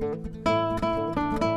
Rồi,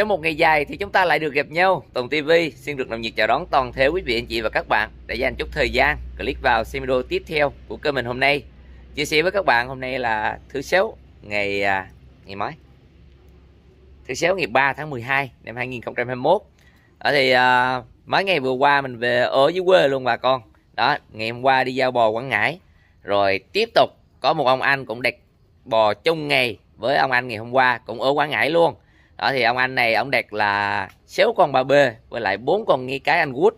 sau một ngày dài thì chúng ta lại được gặp nhau. Tùng TV xin được nồng nhiệt chào đón toàn thể quý vị anh chị và các bạn đã dành chút thời gian click vào xem video tiếp theo của kênh mình hôm nay. Chia sẻ với các bạn hôm nay là thứ sáu ngày à, ngày mấy? Thứ sáu ngày 3 tháng 12 năm 2021. Ở thì à, mấy ngày vừa qua mình về ở dưới quê luôn bà con. Đó, ngày hôm qua đi giao bò Quảng Ngãi. Rồi tiếp tục có một ông anh cũng đặt bò chung ngày với ông anh ngày hôm qua cũng ở Quảng Ngãi luôn đó thì ông anh này ông đặt là 6 con ba b với lại bốn con nghi cái anh wood.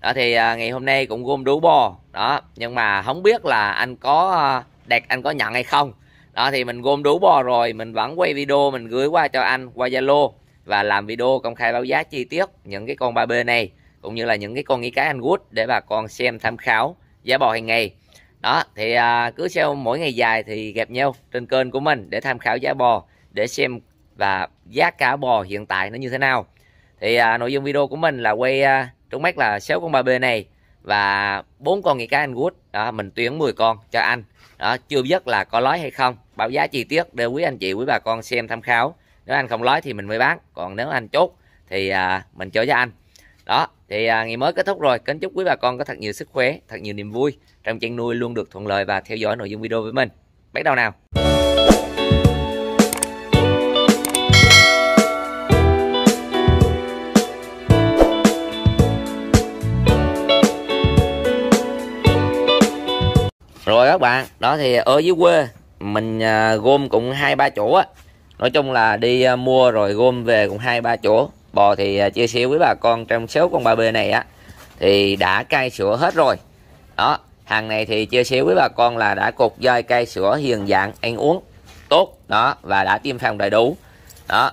Đó thì à, ngày hôm nay cũng gom đủ bò. Đó nhưng mà không biết là anh có à, đặt anh có nhận hay không. Đó thì mình gom đủ bò rồi mình vẫn quay video mình gửi qua cho anh qua zalo và làm video công khai báo giá chi tiết những cái con ba b này cũng như là những cái con nghi cái anh wood để bà con xem tham khảo giá bò hàng ngày. Đó thì à, cứ sau mỗi ngày dài thì gặp nhau trên kênh của mình để tham khảo giá bò để xem và giá cả bò hiện tại nó như thế nào. Thì à, nội dung video của mình là quay à, trong mắt là 6 con 3B này và bốn con nghỉ cá anh Wood đó mình tuyển 10 con cho anh. Đó chưa biết là có lói hay không. Báo giá chi tiết để quý anh chị quý bà con xem tham khảo. Nếu anh không lói thì mình mới bán. Còn nếu anh chốt thì à, mình cho cho anh. Đó thì à, ngày mới kết thúc rồi. Kính chúc quý bà con có thật nhiều sức khỏe thật nhiều niềm vui. Trong chăn nuôi luôn được thuận lợi và theo dõi nội dung video với mình. Bắt đầu nào. Rồi các bạn đó thì ở dưới quê mình à, gom cũng hai ba chỗ á. Nói chung là đi à, mua rồi gom về cũng hai ba chỗ. Bò thì à, chia sẻ với bà con trong số con ba b này á thì đã cai sữa hết rồi. Đó hàng này thì chia sẻ với bà con là đã cột dây cai sữa hiền dạng ăn uống tốt đó và đã tiêm phòng đầy đủ. Đó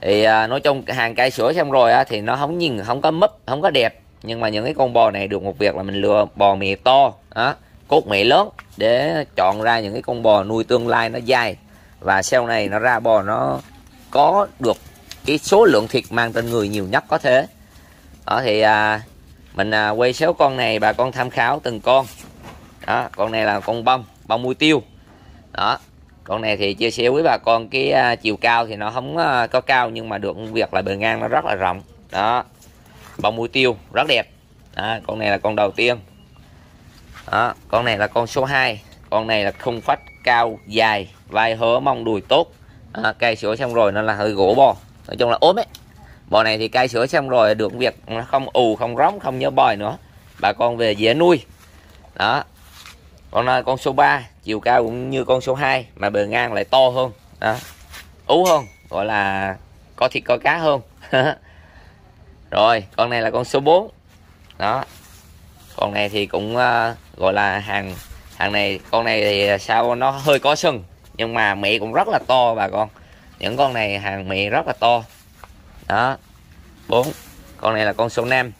thì à, nói chung hàng cai sữa xong rồi á thì nó không nhìn không có mấp không có đẹp. Nhưng mà những cái con bò này được một việc là mình lựa bò mì to đó cốt mẹ lớn để chọn ra những cái con bò nuôi tương lai nó dài và sau này nó ra bò nó có được cái số lượng thịt mang tên người nhiều nhất có thể. Đó thì à, mình à, quay số con này bà con tham khảo từng con. Đó con này là con bông bông mui tiêu. Đó con này thì chia sẻ với bà con cái à, chiều cao thì nó không à, có cao nhưng mà được việc là bề ngang nó rất là rộng. Đó bông mui tiêu rất đẹp. Đó, con này là con đầu tiên đó, con này là con số 2 con này là khung phách cao dài vai hớ mông đùi tốt. À, cây sữa xong rồi nó là hơi gỗ bò. Nói chung là ốm ấy. Bò này thì cai sữa xong rồi được việc nó không ù không rống không nhớ bòi nữa. Bà con về dễ nuôi. Đó. Con à, con số 3 chiều cao cũng như con số 2 mà bề ngang lại to hơn. Đó. Ú hơn gọi là có thịt có cá hơn. Rồi con này là con số 4 đó. Con này thì cũng uh, gọi là hàng hàng này, con này thì sao nó hơi có sừng, nhưng mà mẹ cũng rất là to bà con. Những con này hàng mẹ rất là to. Đó. Bốn, con này là con số nam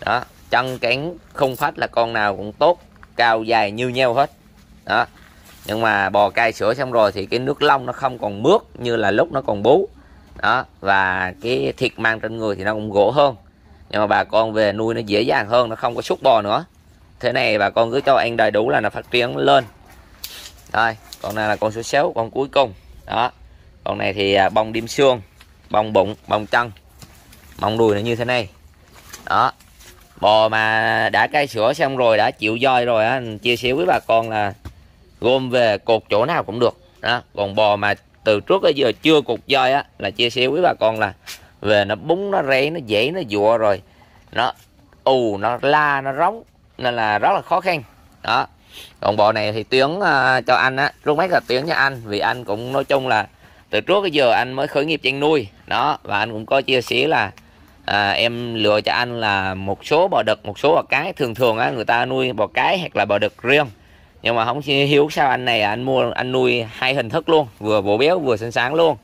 đó. Chân cánh không phách là con nào cũng tốt, cao dài như nhau hết. Đó. Nhưng mà bò cai sữa xong rồi thì cái nước lông nó không còn mướt như là lúc nó còn bú. Đó. Và cái thịt mang trên người thì nó cũng gỗ hơn. Nhưng mà bà con về nuôi nó dễ dàng hơn, nó không có xúc bò nữa thế này bà con cứ cho ăn đầy đủ là nó phát triển lên. Rồi con này là con số 6 con cuối cùng. Đó, con này thì à, bông đêm xương bông bụng, bông chân mông đùi nó như thế này. Đó, bò mà đã cai sữa xong rồi, đã chịu voi rồi á chia sẻ với bà con là gom về cột chỗ nào cũng được. Đó, còn bò mà từ trước tới giờ chưa cột voi á, là chia sẻ với bà con là về nó búng, nó rẽ nó dễ, nó dụa rồi. Nó ù, nó la, nó rống nên là rất là khó khăn đó. Còn bò này thì tuyến uh, cho anh á trước mấy là tuyến cho anh vì anh cũng nói chung là từ trước tới giờ anh mới khởi nghiệp chăn nuôi. Đó và anh cũng có chia sẻ là à, em lựa cho anh là một số bò đực một số bò cái. Thường thường á người ta nuôi bò cái hoặc là bò đực riêng. Nhưng mà không hiểu sao anh này anh mua anh nuôi hai hình thức luôn vừa bộ béo vừa xinh sáng luôn.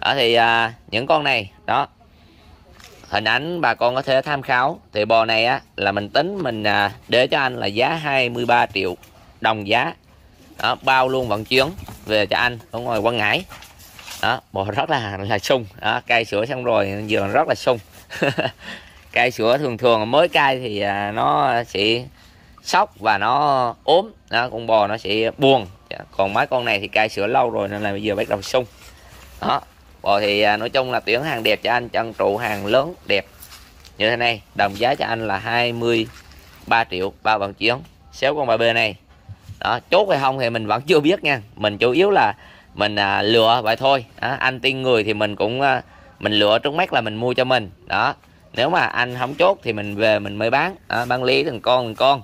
Đó thì à, những con này đó hình ảnh bà con có thể tham khảo. Thì bò này á là mình tính mình à, để cho anh là giá 23 triệu đồng giá. Đó, bao luôn vận chuyển về cho anh ở ngoài quảng Ngãi đó bò rất là là sung. Đó, cai sữa xong rồi giờ rất là sung. Cai sữa thường thường mới cai thì à, nó sẽ sóc và nó ốm. Đó, con bò nó sẽ buồn. Còn mấy con này thì cai sữa lâu rồi nên là bây giờ bắt đầu sung. Đó bò thì à, nói chung là tuyển hàng đẹp cho anh chân trụ hàng lớn đẹp. Như thế này đồng giá cho anh là 23 triệu bao vận chuyển xéo con bà bê này. Đó chốt hay không thì mình vẫn chưa biết nha. Mình chủ yếu là mình à, lựa vậy thôi. Đó, anh tin người thì mình cũng à, mình lựa trước mắt là mình mua cho mình. Đó nếu mà anh không chốt thì mình về mình mới bán. Đó, bán lý từng con từng con.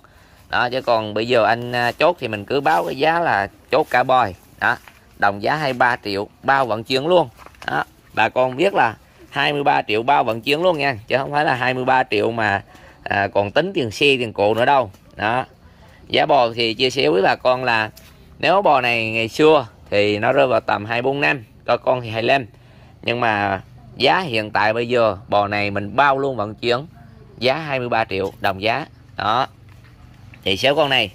Đó chứ còn bây giờ anh à, chốt thì mình cứ báo cái giá là chốt cả bòi đó đồng giá 23 triệu bao vận chuyển luôn đó. Bà con biết là 23 triệu bao vận chuyển luôn nha chứ không phải là 23 triệu mà à, còn tính tiền xe tiền cộ nữa đâu. Đó. Giá bò thì chia sẻ với bà con là nếu bò này ngày xưa thì nó rơi vào tầm 24 năm có con thì 25 nhưng mà giá hiện tại bây giờ bò này mình bao luôn vận chuyển giá 23 triệu đồng giá. Đó. Thì xéo con này.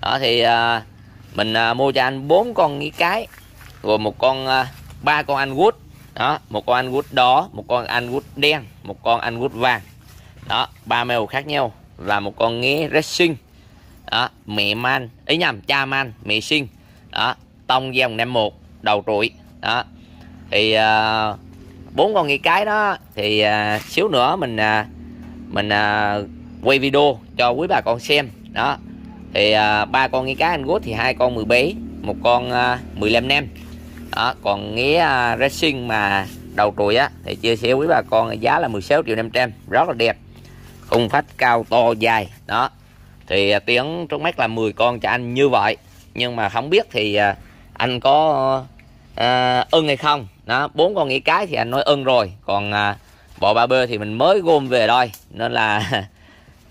Đó thì à, mình à, mua cho anh bốn con nghĩ cái rồi một con à, ba con anh wood đó một con anh wood đỏ một con anh wood đen một con anh wood vàng. Đó ba mèo khác nhau và một con nghé racing đó mẹ man ý nhầm cha man mẹ sinh đó tông dòng 51 đầu trụi. Đó thì à, bốn uh, con nghỉ cái đó thì uh, xíu nữa mình uh, mình uh, quay video cho quý bà con xem. Đó thì ba uh, con nghỉ cái anh gút thì hai con 17 một con uh, 15 nem đó còn nghé uh, à, racing mà đầu trùi á thì chia sẻ quý bà con giá là 16 triệu 500 rất là đẹp. Khung phách cao to dài đó. Thì à, uh, tiếng trước mắt là 10 con cho anh như vậy. Nhưng mà không biết thì uh, anh có uh, ưng hay không. Đó bốn con nghỉ cái thì anh nói ưng rồi. Còn uh, bộ ba bơ thì mình mới gom về thôi nên là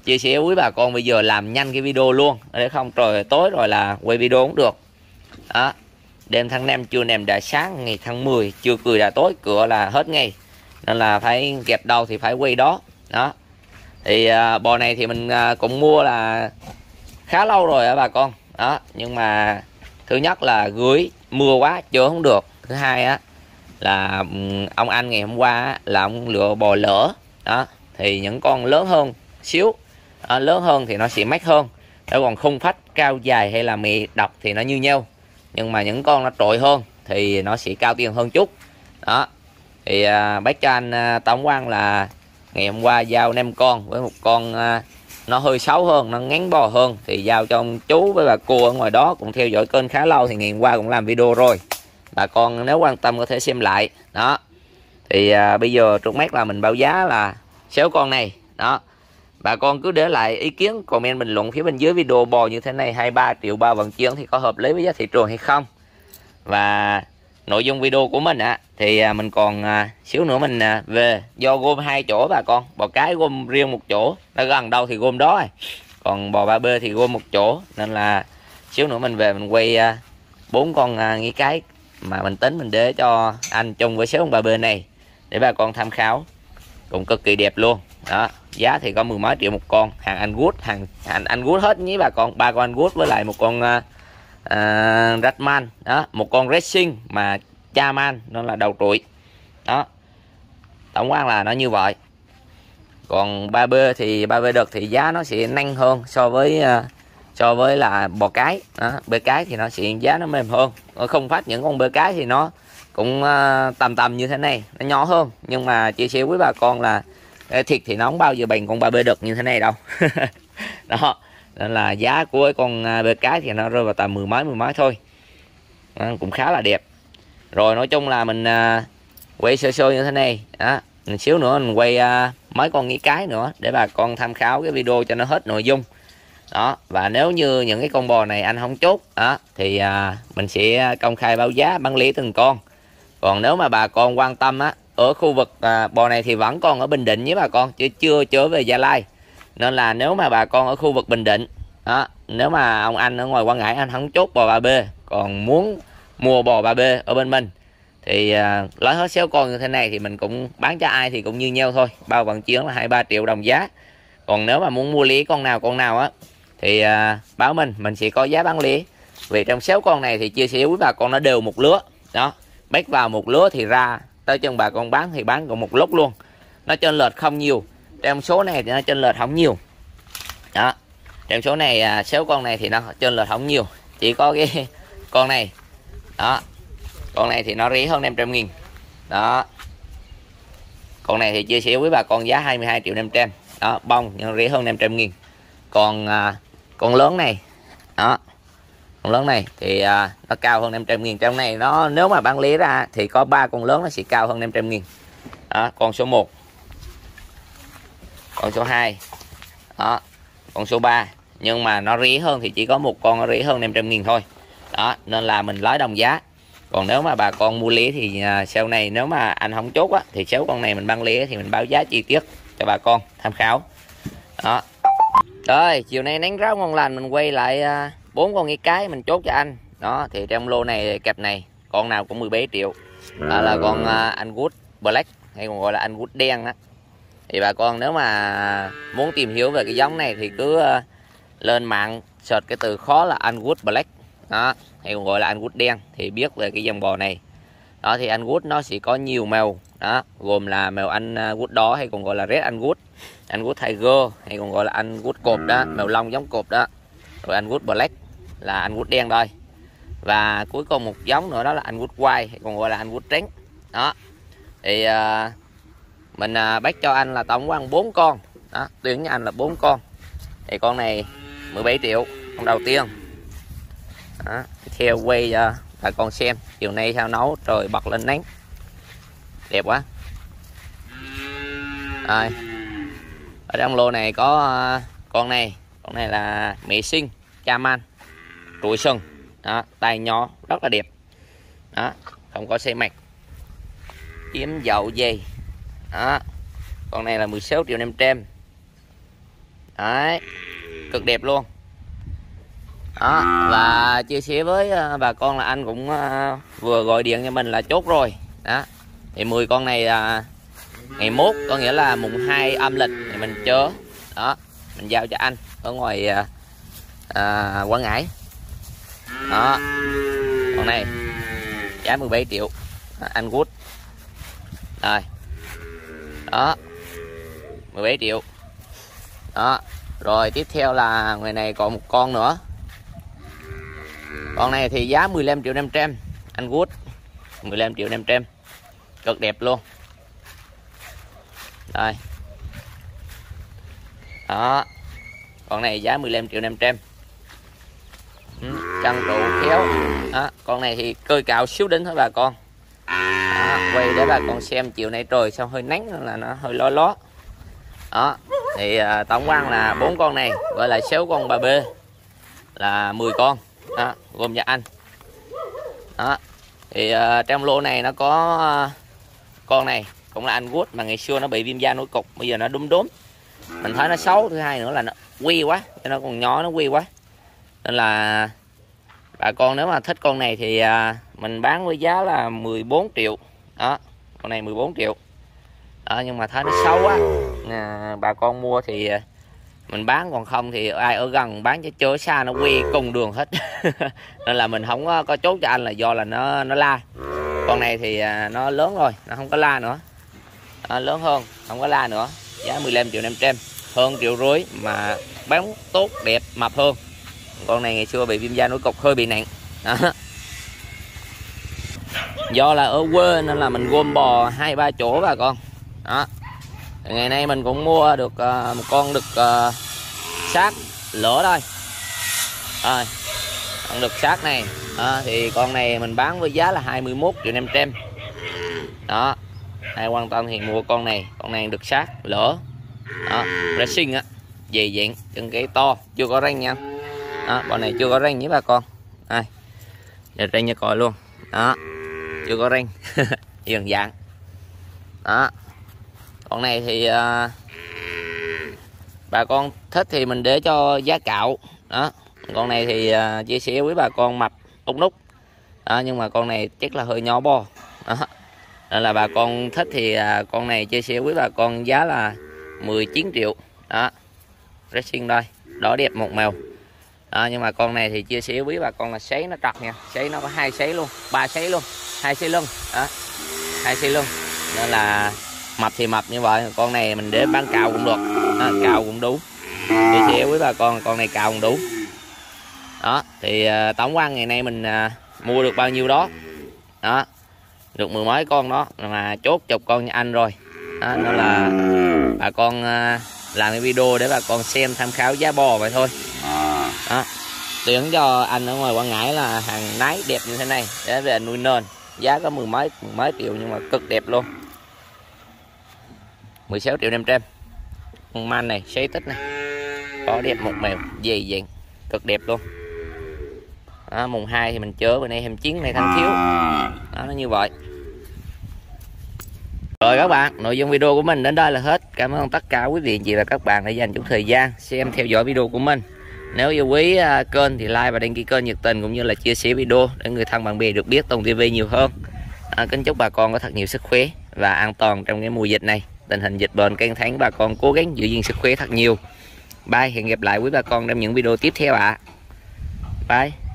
chia sẻ với bà con bây giờ làm nhanh cái video luôn. Để không trời tối rồi là quay video cũng được. Đó đêm tháng 5 chưa nèm đã sáng ngày tháng 10 chưa cười đã tối cửa là hết ngay. Nên là phải kẹp đâu thì phải quay đó. Đó. Thì à, bò này thì mình à, cũng mua là khá lâu rồi á bà con. Đó. Nhưng mà thứ nhất là gửi mưa quá chưa không được. Thứ hai á là ông anh ngày hôm qua á, là ông lựa bò lỡ. Đó. Thì những con lớn hơn xíu. Đó, lớn hơn thì nó sẽ mát hơn. Đó còn khung phách cao dài hay là mì độc thì nó như nhau nhưng mà những con nó trội hơn thì nó sẽ cao tiền hơn chút. Đó. Thì à, bác cho anh à, tổng quan là ngày hôm qua giao năm con với một con à, nó hơi xấu hơn nó ngắn bò hơn thì giao cho ông chú với bà cô ở ngoài đó cũng theo dõi kênh khá lâu thì ngày hôm qua cũng làm video rồi. Bà con nếu quan tâm có thể xem lại. Đó. Thì à, bây giờ trước mắt là mình báo giá là sáu con này. Đó bà con cứ để lại ý kiến comment bình luận phía bên dưới video bò như thế này 23 triệu ba vận chuyển thì có hợp lý với giá thị trường hay không? Và nội dung video của mình á thì à, mình còn à, xíu nữa mình à, về do gom hai chỗ bà con bò cái gom riêng một chỗ nó gần đâu thì gom đó còn bò ba b thì gom một chỗ nên là xíu nữa mình về mình quay à, bốn con à, nghĩ cái mà mình tính mình để cho anh chung với số ông ba b này để bà con tham khảo. Cũng cực kỳ đẹp luôn đó giá thì có mười mấy triệu một con hàng anh gút hàng hàng anh gút hết nhé bà con ba con anh gút với lại một con à, à, uh, uh, Ratman đó một con racing mà cha man nó là đầu trụi. Đó tổng quan là nó như vậy. Còn ba b thì ba b đợt thì giá nó sẽ nhanh hơn so với uh, so với là bò cái. Đó, bê cái thì nó sẽ giá nó mềm hơn. Không phát những con bê cái thì nó cũng uh, tầm tầm như thế này nó nhỏ hơn. Nhưng mà chia sẻ với bà con là thịt thì nó không bao giờ bằng con ba b đực như thế này đâu. Đó nên là giá của con à, bê cái thì nó rơi vào tầm mười mấy mười mấy thôi. Đó, cũng khá là đẹp. Rồi nói chung là mình uh, quay sơ sơ như thế này. Đó mình xíu nữa mình quay uh, mấy con nghĩ cái nữa để bà con tham khảo cái video cho nó hết nội dung. Đó và nếu như những cái con bò này anh không chốt đó thì à, mình sẽ công khai báo giá bán lý từng con. Còn nếu mà bà con quan tâm á ở khu vực à, bò này thì vẫn còn ở Bình Định với bà con chứ chưa trở về Gia Lai. Nên là nếu mà bà con ở khu vực Bình Định đó nếu mà ông anh ở ngoài Quảng Ngãi anh không chốt bò 3B còn muốn mua bò 3B ở bên mình thì à, lấy hết xéo con như thế này thì mình cũng bán cho ai thì cũng như nhau thôi bao vận chuyển là 23 triệu đồng giá. Còn nếu mà muốn mua lý con nào con nào á thì à, báo mình mình sẽ có giá bán lý vì trong xéo con này thì chia sẻ với bà con nó đều một lứa đó bách vào một lứa thì ra tới chân bà con bán thì bán còn một lúc luôn. Nó trên lệch không nhiều. Trong số này thì nó trên lệch không nhiều. Đó. Trong số này à, sáu con này thì nó trên lệch không nhiều. Chỉ có cái con này. Đó. Con này thì nó rẻ hơn 500 nghìn. Đó. Con này thì chia sẻ với bà con giá 22 triệu 500 đó bông nhưng rẻ hơn 500 nghìn. Còn à, con lớn này. Đó con lớn này thì à, nó cao hơn 500 nghìn. Trong này nó nếu mà bán lý ra thì có ba con lớn nó sẽ cao hơn 500 nghìn. Đó con số 1 con số 2 đó con số 3 nhưng mà nó rẻ hơn thì chỉ có một con nó rẻ hơn 500 nghìn thôi. Đó nên là mình lấy đồng giá. Còn nếu mà bà con mua lía thì à, sau này nếu mà anh không chốt á thì sáu con này mình bán lía thì mình báo giá chi tiết cho bà con tham khảo. Đó. Rồi chiều nay nắng ráo ngon lành mình quay lại à, bốn con nghe cái mình chốt cho anh. Đó thì trong lô này kẹp này con nào cũng 17 triệu. Đó là con à, anh Wood Black hay còn gọi là anh Wood đen đó thì bà con nếu mà muốn tìm hiểu về cái giống này thì cứ uh, lên mạng search cái từ khó là anh Wood Black. Đó hay còn gọi là anh Wood đen thì biết về cái dòng bò này. Đó thì anh Wood nó sẽ có nhiều màu. Đó gồm là màu anh à, Wood đó hay còn gọi là red anh Wood anh Wood Tiger hay còn gọi là anh Wood cột đó màu lông giống cột đó. Rồi anh Wood Black là anh quýt đen thôi. Và cuối cùng một giống nữa đó là anh quýt quay còn gọi là anh quýt trắng. Đó. Thì à, mình à, bắt cho anh là tổng quan 4 con. Đó tuyển cho anh là 4 con. Thì con này 17 triệu con đầu tiên. Đó, theo quay cho bà con xem chiều nay sao nấu trời bật lên nắng. Đẹp quá. Rồi. Ở trong lô này có à, con này con này là mẹ sinh cha man trụi sừng. Đó, tay nhỏ rất là đẹp. Đó, không có xe mạch kiếm dậu dây. Đó, con này là 16 triệu 500 đấy, cực đẹp luôn. Đó, và chia sẻ với ờ, bà con là anh cũng ờ, vừa gọi điện cho mình là chốt rồi. Đó, thì 10 con này là ngày mốt, có nghĩa là mùng 2 âm lịch thì mình chớ. Đó, mình giao cho anh ở ngoài à Quảng Ngãi đó. Con này, giá 17 triệu. Anh Wood rồi. Đó. 17 triệu. Đó. Rồi, tiếp theo là người này còn một con nữa. Con này thì giá 15 triệu 500 anh Wood 15 triệu 500 cực đẹp luôn. Đây đó. Con này giá 15 triệu 500 ừ, chân trụ khéo. Đó, con này thì cơi cạo xíu đỉnh thôi bà con. Đó, quay để bà con xem chiều nay trời xong hơi nắng là nó hơi lo ló. Đó thì à, tổng quan là bốn con này gọi là xéo con bà b là 10 con. Đó, gồm nhà anh. Đó thì à, trong lô này nó có à, con này cũng là anh Wood mà ngày xưa nó bị viêm da nổi cục bây giờ nó đúm đốm. Mình thấy nó xấu thứ hai nữa là nó quy quá cho nó còn nhỏ nó quy quá nên là bà con nếu mà thích con này thì à, mình bán với giá là 14 triệu. Đó con này 14 triệu. Đó nhưng mà thấy nó xấu quá. À, bà con mua thì à, mình bán còn không thì ai ở gần bán cho chớ xa nó quy cùng đường hết. Nên là mình không có, chốt cho anh là do là nó nó la. Con này thì à, nó lớn rồi nó không có la nữa. À, lớn hơn không có la nữa. Giá 15 triệu 500 hơn triệu rưỡi mà bán tốt đẹp mập hơn con này ngày xưa bị viêm da nổi cục hơi bị nặng. Đó. do là ở quê nên là mình gom bò hai ba chỗ bà con. Đó. Ngày nay mình cũng mua được uh, một con đực uh, sát lửa thôi. Rồi con đực sát này. À, thì con này mình bán với giá là 21 triệu 500 đó ai quan tâm thì mua con này. Con này được sát lửa. Đó racing á dày dạng chân cái to chưa có răng nha đó, bọn này chưa có răng nhé bà con. Đây để răng cho coi luôn. Đó chưa có răng dần dạng. Đó con này thì uh, bà con thích thì mình để cho giá cạo. Đó con này thì uh, chia sẻ với bà con mập út nút. Đó, nhưng mà con này chắc là hơi nhỏ bo. Đó. nên là bà con thích thì uh, con này chia sẻ với bà con giá là 19 triệu. Đó racing đây đỏ đẹp một màu à, nhưng mà con này thì chia sẻ với bà con là sấy nó trật nha. Sấy nó có hai sấy luôn ba sấy luôn hai sấy lưng. Đó hai sấy lưng. Nên là mập thì mập như vậy con này mình để bán cào cũng được. Đó, cào cũng đủ. Chia sẻ với bà con con này cào cũng đủ. Đó thì uh, tổng quan ngày nay mình uh, mua được bao nhiêu đó? Đó được mười mấy con đó. Mà chốt chục con như anh rồi. Đó, đó là bà con uh, làm cái video để bà con xem tham khảo giá bò vậy thôi đó. Tuyển cho anh ở ngoài Quảng Ngãi là hàng nái đẹp như thế này để về nuôi nền. Giá có mười mấy mười mấy triệu nhưng mà cực đẹp luôn. 16 triệu 500 con man này xây tích này. Có đẹp một mèo dày dạng cực đẹp luôn. Đó, mùng 2 thì mình chớ bữa nay em chiến này thanh thiếu. Đó nó như vậy. Rồi các bạn nội dung video của mình đến đây là hết. Cảm ơn tất cả quý vị chị và các bạn đã dành chút thời gian xem theo dõi video của mình nếu yêu quý à, kênh thì like và đăng ký kênh nhiệt tình cũng như là chia sẻ video để người thân bạn bè được biết Tùng TV nhiều hơn. À, kính chúc bà con có thật nhiều sức khỏe và an toàn trong cái mùa dịch này. Tình hình dịch bệnh căng thẳng bà con cố gắng giữ gìn sức khỏe thật nhiều. Bye hẹn gặp lại quý bà con trong những video tiếp theo ạ. À. bye.